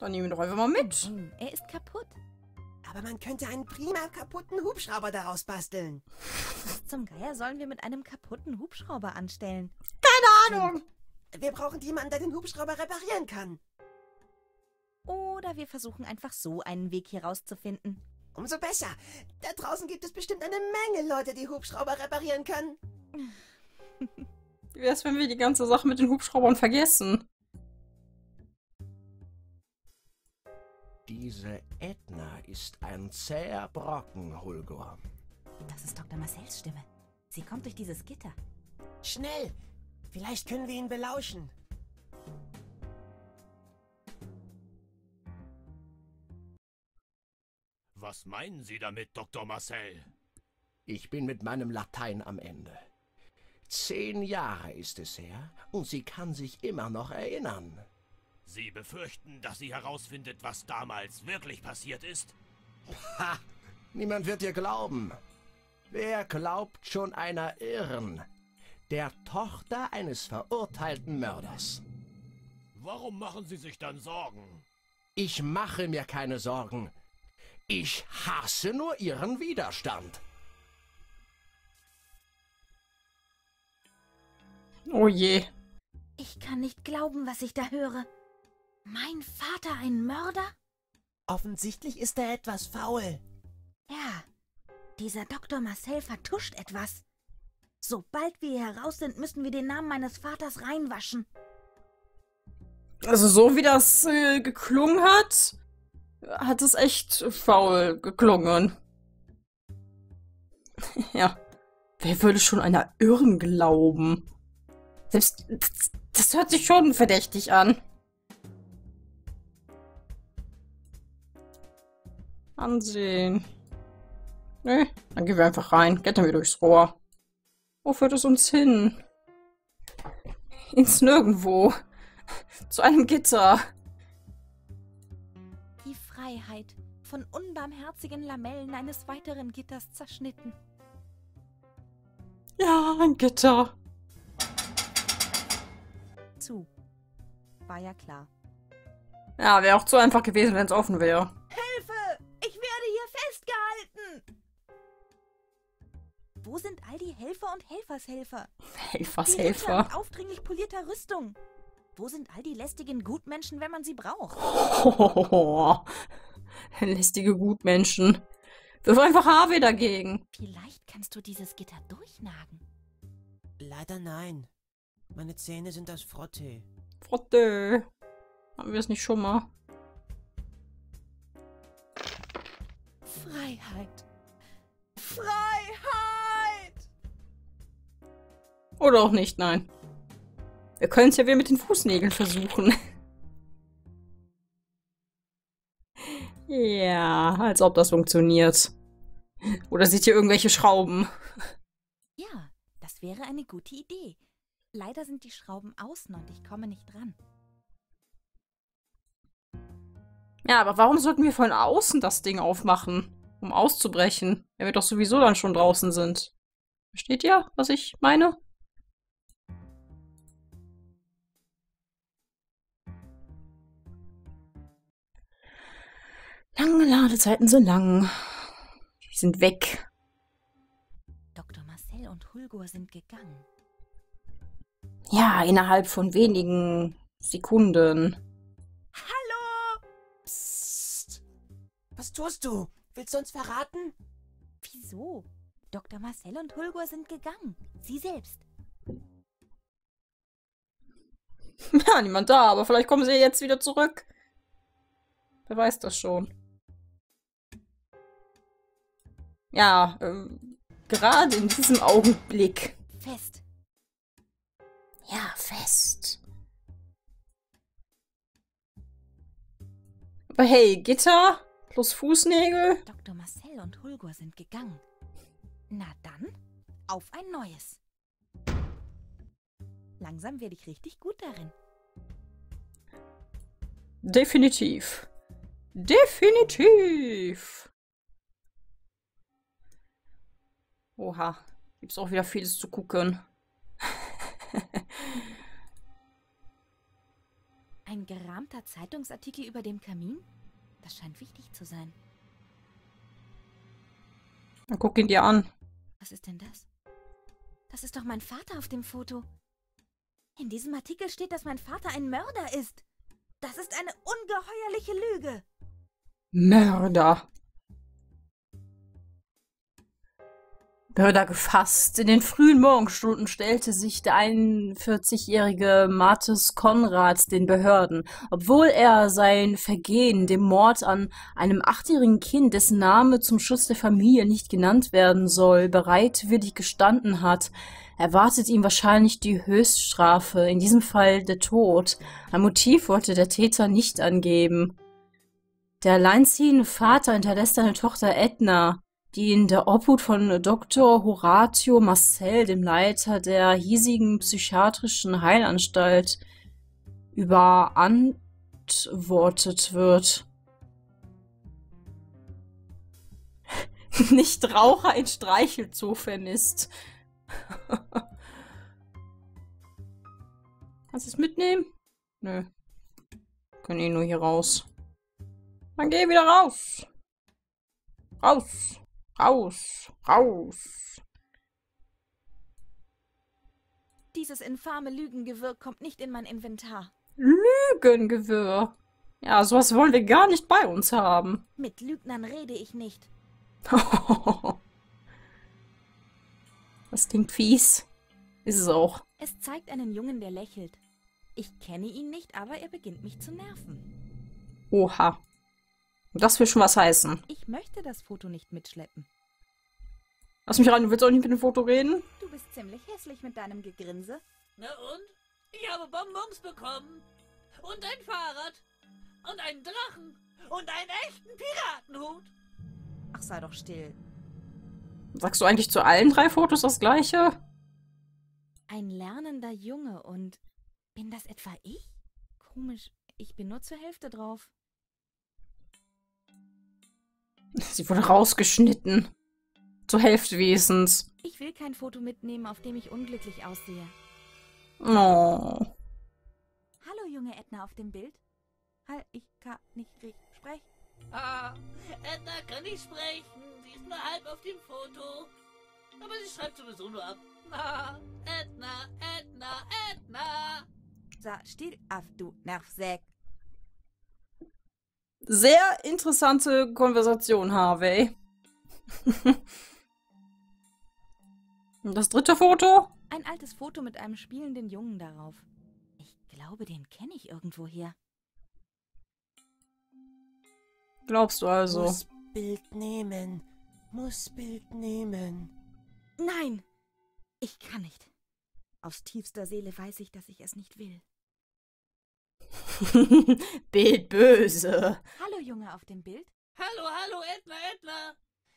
Dann nehmen wir doch einfach mal mit. Hm, er ist kaputt. Aber man könnte einen prima kaputten Hubschrauber daraus basteln. Was zum Geier sollen wir mit einem kaputten Hubschrauber anstellen? Keine Ahnung. Wir brauchen jemanden, der den Hubschrauber reparieren kann. Oder wir versuchen einfach so einen Weg hier rauszufinden. Umso besser. Da draußen gibt es bestimmt eine Menge Leute, die Hubschrauber reparieren können. Wie wär's, wenn wir die ganze Sache mit den Hubschraubern vergessen? Diese Edna ist ein zäher Brocken, Hulgor. Das ist Dr. Marcells Stimme. Sie kommt durch dieses Gitter. Schnell! Vielleicht können wir ihn belauschen. Was meinen Sie damit, Dr. Marcel? Ich bin mit meinem Latein am Ende. Zehn Jahre ist es her, und sie kann sich immer noch erinnern. Sie befürchten, dass sie herausfindet, was damals wirklich passiert ist? Ha! Niemand wird dir glauben. Wer glaubt schon einer Irren? Der Tochter eines verurteilten Mörders. Warum machen Sie sich dann Sorgen? Ich mache mir keine Sorgen. Ich hasse nur ihren Widerstand. Oh je. Ich kann nicht glauben, was ich da höre. Mein Vater ein Mörder? Offensichtlich ist er etwas faul. Ja, dieser Dr. Marcel vertuscht etwas. Sobald wir hier heraus sind, müssen wir den Namen meines Vaters reinwaschen. Also so wie das äh, geklungen hat, hat es echt faul geklungen. ja. Wer würde schon einer Irren glauben? Selbst das, das hört sich schon verdächtig an. Ansehen. Ne, dann gehen wir einfach rein. Klettern wir durchs Rohr. Wo führt es uns hin? Ins Nirgendwo. Zu einem Gitter. Die Freiheit, von unbarmherzigen Lamellen eines weiteren Gitters zerschnitten. Ja, ein Gitter. Zu. War ja klar. Ja, wäre auch zu einfach gewesen, wenn es offen wäre. Hilfe! Wo sind all die Helfer und Helfershelfer? Helfers Die aufdringlich polierter Rüstung. Wo sind all die lästigen Gutmenschen, wenn man sie braucht? Oh, lästige Gutmenschen. Wirf einfach Harvey dagegen. Vielleicht kannst du dieses Gitter durchnagen. Leider nein. Meine Zähne sind aus Frottee. Frotte. Haben wir es nicht schon mal? Freiheit. Freiheit! Oder auch nicht, nein. Wir können es ja wieder mit den Fußnägeln versuchen. ja, als ob das funktioniert. Oder seht ihr irgendwelche Schrauben? Ja, das wäre eine gute Idee. Leider sind die Schrauben außen und ich komme nicht dran. Ja, aber warum sollten wir von außen das Ding aufmachen? Um auszubrechen. Wenn wir doch sowieso dann schon draußen sind. Versteht ihr, was ich meine? Lange Ladezeiten sind lang. Die sind weg. Dr. Marcel und Hulgur sind gegangen. Ja, innerhalb von wenigen Sekunden. Hallo! Psst. Was tust du? Willst du uns verraten? Wieso? Dr. Marcel und Hulgur sind gegangen. Sie selbst. Ja, niemand da, aber vielleicht kommen sie jetzt wieder zurück. Wer weiß das schon. Ja, ähm, gerade in diesem Augenblick. Fest. Ja, fest. Aber hey, Gitter plus Fußnägel. Dr. Marcel und Hulgur sind gegangen. Na dann, auf ein neues. Langsam werde ich richtig gut darin. Definitiv. Definitiv. Oha, gibt's auch wieder vieles zu gucken. Ein gerahmter Zeitungsartikel über dem Kamin? Das scheint wichtig zu sein. Dann guck ihn dir an. Was ist denn das? Das ist doch mein Vater auf dem Foto. In diesem Artikel steht, dass mein Vater ein Mörder ist. Das ist eine ungeheuerliche Lüge. Mörder. Mörder gefasst. In den frühen Morgenstunden stellte sich der 41-jährige Martis Konrad den Behörden, obwohl er sein Vergehen, dem Mord an einem achtjährigen Kind, dessen Name zum Schutz der Familie nicht genannt werden soll, bereitwillig gestanden hat, erwartet ihm wahrscheinlich die Höchststrafe, in diesem Fall der Tod. Ein Motiv wollte der Täter nicht angeben. Der alleinziehende Vater hinterlässt eine Tochter Edna, die in der Obhut von Dr. Horatio Marcel, dem Leiter der hiesigen psychiatrischen Heilanstalt, überantwortet wird. Nicht Raucher in Streichelzoo vermisst. Kannst du es mitnehmen? Nö. Können eh nur hier raus. Dann geh wieder raus. Raus. Raus. Raus. Dieses infame Lügengewirr kommt nicht in mein Inventar. Lügengewirr. Ja, sowas wollen wir gar nicht bei uns haben. Mit Lügnern rede ich nicht. Das klingt fies. Ist es auch. Es zeigt einen Jungen, der lächelt. Ich kenne ihn nicht, aber er beginnt mich zu nerven. Oha. Und das will schon was heißen. Ich möchte das Foto nicht mitschleppen. Lass mich rein, du willst auch nicht mit dem Foto reden? Du bist ziemlich hässlich mit deinem Gegrinse. Na und? Ich habe Bonbons bekommen. Und ein Fahrrad. Und einen Drachen. Und einen echten Piratenhut. Ach, sei doch still. Sagst du eigentlich zu allen drei Fotos das gleiche? Ein lernender Junge und bin das etwa ich? Komisch, ich bin nur zur Hälfte drauf. Sie wurde rausgeschnitten. Zur Hälfte wenigstens. Ich will kein Foto mitnehmen, auf dem ich unglücklich aussehe. Oh. Hallo, junge Edna auf dem Bild. Halt, ich kann nicht richtig sprechen. Ah, Edna kann nicht sprechen. Sie ist nur halb auf dem Foto. Aber sie schreibt sowieso nur ab. Ah, Edna, Edna, Edna. So, still auf, du Nervsäck. Sehr interessante Konversation, Harvey. Und das dritte Foto? Ein altes Foto mit einem spielenden Jungen darauf. Ich glaube, den kenne ich irgendwoher. Glaubst du also? Muss Bild nehmen. Muss Bild nehmen. Nein, ich kann nicht. Aus tiefster Seele weiß ich, dass ich es nicht will. Bild böse. Hallo, Junge auf dem Bild. Hallo, hallo, Edna, Edna.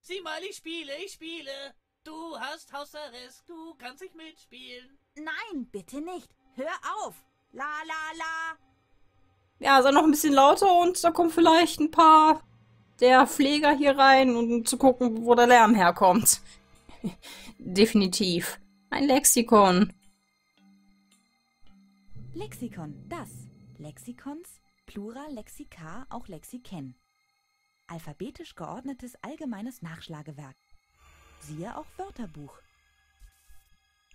Sieh mal, ich spiele, ich spiele. Du hast Hausarrest, du kannst nicht mitspielen. Nein, bitte nicht. Hör auf. La la la. Ja, sei noch ein bisschen lauter und da kommen vielleicht ein paar der Pfleger hier rein, um zu gucken, wo der Lärm herkommt. Definitiv. Ein Lexikon. Lexikon, das. Lexikons, Plural Lexika, auch Lexiken. Alphabetisch geordnetes allgemeines Nachschlagewerk. Siehe auch Wörterbuch.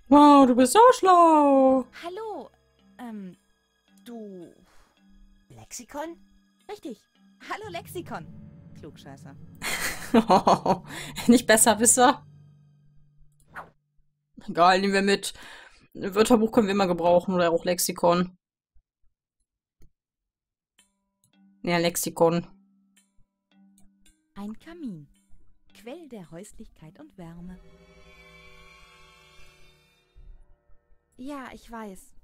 Wow, du bist so schlau. Hallo, ähm, du. Lexikon? Richtig. Hallo Lexikon. Klugscheißer. Nicht besser, Wisser? Egal, nehmen wir mit. Ein Wörterbuch können wir immer gebrauchen oder auch Lexikon. Ja, Lexikon. Ein Kamin. Quell der Häuslichkeit und Wärme. Ja, ich weiß.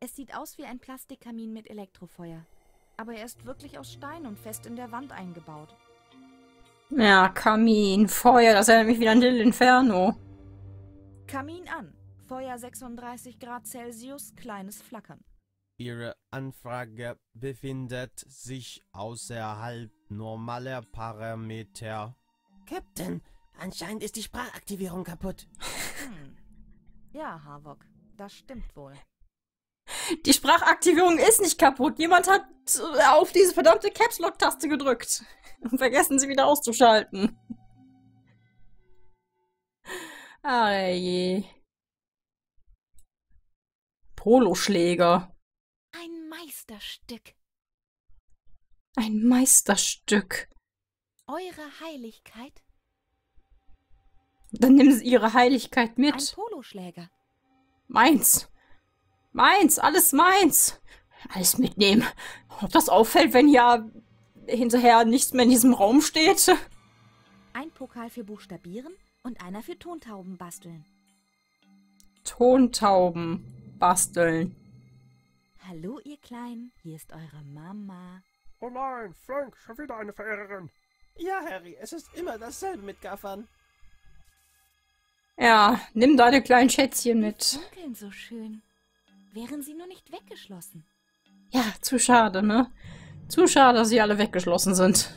Es sieht aus wie ein Plastikkamin mit Elektrofeuer. Aber er ist wirklich aus Stein und fest in der Wand eingebaut. Ja, Kamin, Feuer, das erinnert mich wieder an Little Inferno. Kamin an. Feuer 36 Grad Celsius, kleines Flackern. Ihre Anfrage befindet sich außerhalb normaler Parameter. Captain, anscheinend ist die Sprachaktivierung kaputt. Hm. Ja, Havok, das stimmt wohl. Die Sprachaktivierung ist nicht kaputt. Jemand hat äh, auf diese verdammte Caps Lock Taste gedrückt. Und vergessen sie wieder auszuschalten. Ah je. Poloschläger. Ein Meisterstück. Ein Meisterstück. Eure Heiligkeit. Dann nehmen sie ihre Heiligkeit Ein mit. Poloschläger. Meins. Meins, alles meins. Alles mitnehmen. Ob das auffällt, wenn ja hinterher nichts mehr in diesem Raum steht? Ein Pokal für Buchstabieren und einer für Tontauben basteln. Tontauben basteln. Hallo, ihr Kleinen. Hier ist eure Mama. Oh nein, Frank, schon wieder eine Verehrerin. Ja, Harry, es ist immer dasselbe mit Gaffern. Ja, nimm deine kleinen Schätzchen Die mit. funkeln so schön. Wären sie nur nicht weggeschlossen. Ja, zu schade, ne? Zu schade, dass sie alle weggeschlossen sind.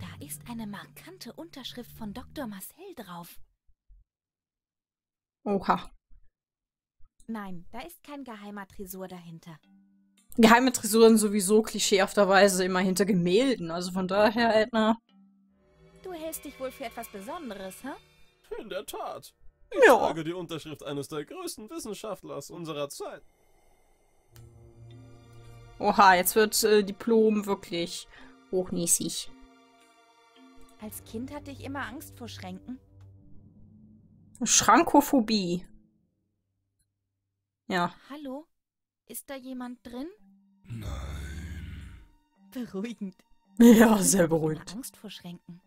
Da ist eine markante Unterschrift von Dr. Marcel drauf. Oha. Nein, da ist kein geheimer Tresor dahinter. Geheime Tresoren sowieso klischeehafterweise immer hinter Gemälden. Also von daher, Edna. Du hältst dich wohl für etwas Besonderes, hä? In der Tat. Ja. Trage die Unterschrift eines der größten Wissenschaftlers unserer Zeit. Oha, jetzt wird äh, Diplom wirklich hochnäsig. Als Kind hatte ich immer Angst vor Schränken. Schrankophobie. Ja. Hallo? Ist da jemand drin? Nein. Beruhigend. Ja, sehr Ich beruhigt. Angst vor Schränken.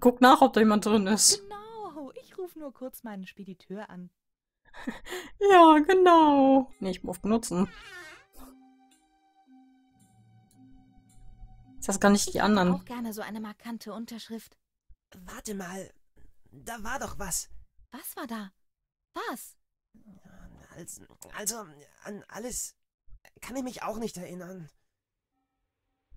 Guck nach, ob da jemand drin ist. Genau, ich rufe nur kurz meinen Spediteur an. Ja, genau. Nee, ich muss benutzen. Ist das gar nicht die Ich hätte anderen? auch gerne so eine markante Unterschrift. Warte mal. Da war doch was. Was war da? Was? Also, also an alles kann ich mich auch nicht erinnern.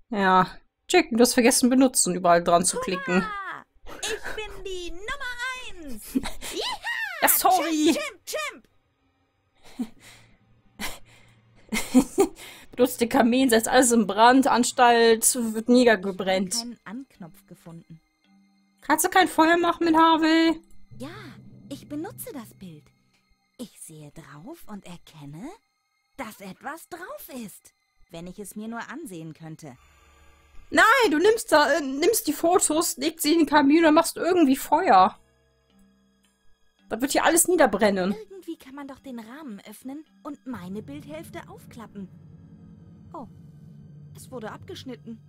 Ja. Check, du hast vergessen benutzen, überall dran zu klicken. Ah, ich bin die Nummer eins. Ja, sorry. Chimp, Chimp. Den Kamin, setzt alles in Brand, Anstalt wird niedergebrennt. Keinen Anknopf gefunden. Kannst du kein Feuer machen mit Harvey? Ja, ich benutze das Bild. Ich sehe drauf und erkenne, dass etwas drauf ist. Wenn ich es mir nur ansehen könnte. Nein, du nimmst da, äh, nimmst die Fotos, legst sie in den Kamin und machst irgendwie Feuer. Da wird hier alles niederbrennen. Irgendwie kann man doch den Rahmen öffnen und meine Bildhälfte aufklappen. Oh, es wurde abgeschnitten.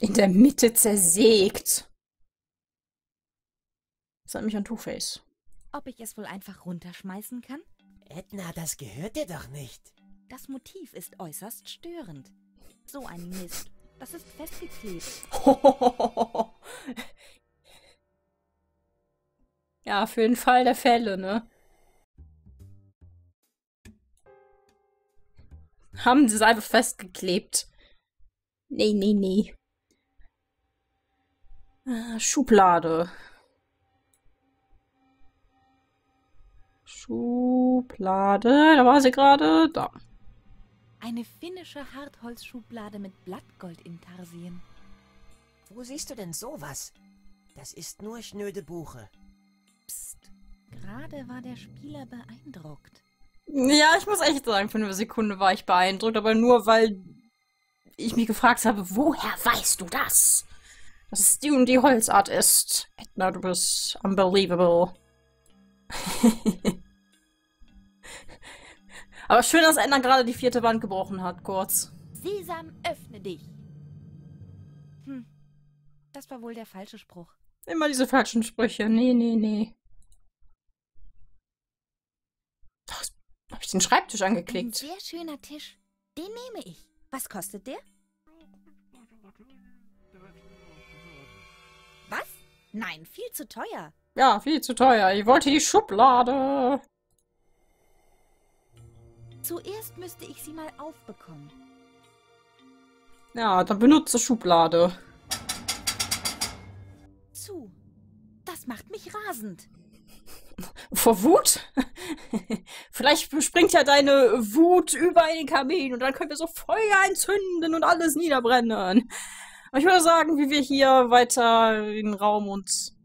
In der Mitte zersägt. Das hat mich an Two-Face. Ob ich es wohl einfach runterschmeißen kann? Edna, das gehört dir doch nicht. Das Motiv ist äußerst störend. So ein Mist. Das ist festgeklebt. ja, für den Fall der Fälle, ne? Haben sie es einfach festgeklebt. Nee, nee, nee. Ah, Schublade. Schublade, da war sie gerade. Da. Eine finnische Hartholzschublade mit Blattgoldintarsien. Wo siehst du denn sowas? Das ist nur schnöde Buche. Psst. Gerade war der Spieler beeindruckt. Ja, ich muss echt sagen, für eine Sekunde war ich beeindruckt, aber nur weil ich mich gefragt habe, woher weißt du das? Dass es die und die Holzart ist. Edna, du bist unbelievable. aber schön, dass Edna gerade die vierte Wand gebrochen hat, kurz. Sesam, öffne dich. Hm. Das war wohl der falsche Spruch. Immer diese falschen Sprüche. Nee, nee, nee. Habe ich den Schreibtisch Ein angeklickt? sehr schöner Tisch. Den nehme ich. Was kostet der? Was? Nein, viel zu teuer. Ja, viel zu teuer. Ich wollte die Schublade. Zuerst müsste ich sie mal aufbekommen. Ja, dann benutze Schublade. Zu. Das macht mich rasend. Vor Wut? Vielleicht springt ja deine Wut über in den Kamin und dann können wir so Feuer entzünden und alles niederbrennen. Aber ich würde sagen, wie wir hier weiter den Raum uns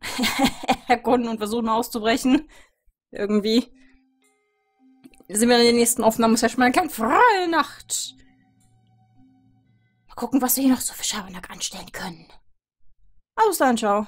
erkunden und versuchen auszubrechen. Irgendwie. Sind wir in der nächsten Aufnahme sehr schnell kein freie Nacht. Mal gucken, was wir hier noch so für Schabernack anstellen können. Alles dann, ciao.